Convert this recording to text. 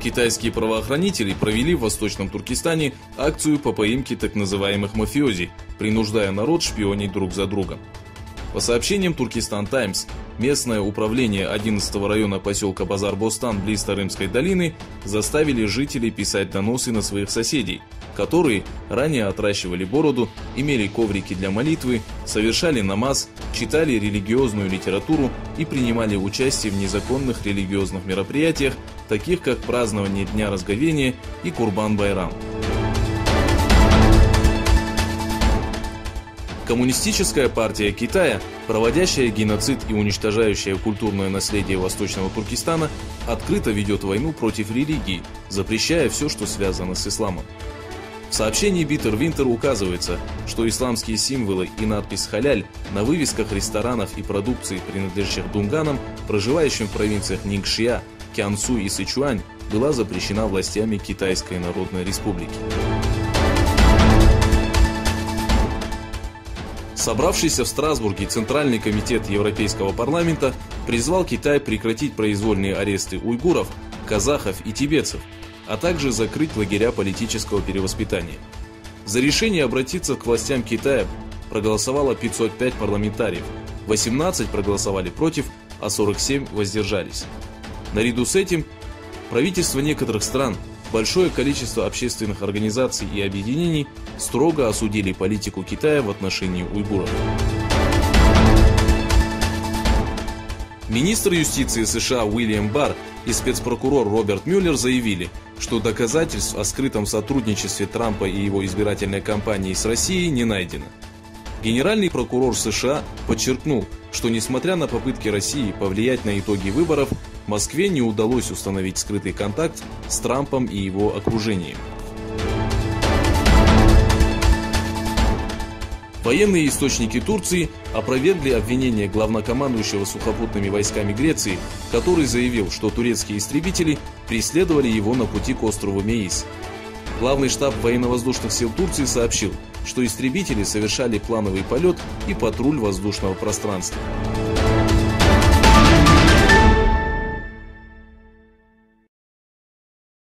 Китайские правоохранители провели в Восточном Туркестане акцию по поимке так называемых мафиози, принуждая народ шпионить друг за другом. По сообщениям Туркестан Таймс, местное управление 11 района поселка Базар-Бостан близ Тарымской долины заставили жителей писать доносы на своих соседей, которые ранее отращивали бороду, имели коврики для молитвы, совершали намаз, читали религиозную литературу и принимали участие в незаконных религиозных мероприятиях, таких как празднование Дня Разговения и Курбан-Байрам. Коммунистическая партия Китая, проводящая геноцид и уничтожающая культурное наследие Восточного Туркестана, открыто ведет войну против религии, запрещая все, что связано с исламом. В сообщении Биттер Винтер указывается, что исламские символы и надпись «Халяль» на вывесках ресторанов и продукции, принадлежащих дунганам, проживающим в провинциях Нингшия, Кянсу и Сычуань, была запрещена властями Китайской Народной Республики. Собравшийся в Страсбурге Центральный комитет Европейского парламента призвал Китай прекратить произвольные аресты уйгуров, казахов и тибетцев, а также закрыть лагеря политического перевоспитания. За решение обратиться к властям Китая проголосовало 505 парламентариев, 18 проголосовали против, а 47 воздержались. Наряду с этим правительства некоторых стран – большое количество общественных организаций и объединений строго осудили политику Китая в отношении уйгуров. Министр юстиции США Уильям Барр и спецпрокурор Роберт Мюллер заявили, что доказательств о скрытом сотрудничестве Трампа и его избирательной кампании с Россией не найдено. Генеральный прокурор США подчеркнул, что несмотря на попытки России повлиять на итоги выборов, Москве не удалось установить скрытый контакт с Трампом и его окружением. Военные источники Турции опровергли обвинение главнокомандующего сухопутными войсками Греции, который заявил, что турецкие истребители преследовали его на пути к острову Меис. Главный штаб военно-воздушных сил Турции сообщил, что истребители совершали плановый полет и патруль воздушного пространства.